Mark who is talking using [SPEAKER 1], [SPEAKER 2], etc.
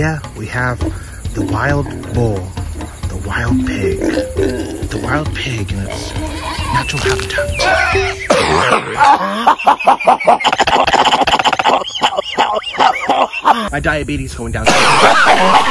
[SPEAKER 1] yeah, we have the wild bull, the wild pig, the wild pig in its natural habitat. My diabetes going down.